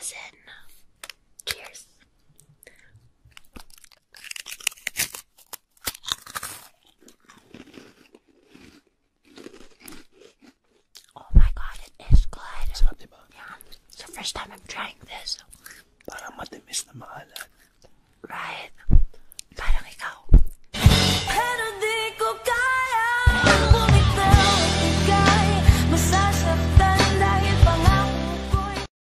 resin. Cheers. Oh my god, it is good. It's not Yeah, it's the first time I'm trying this.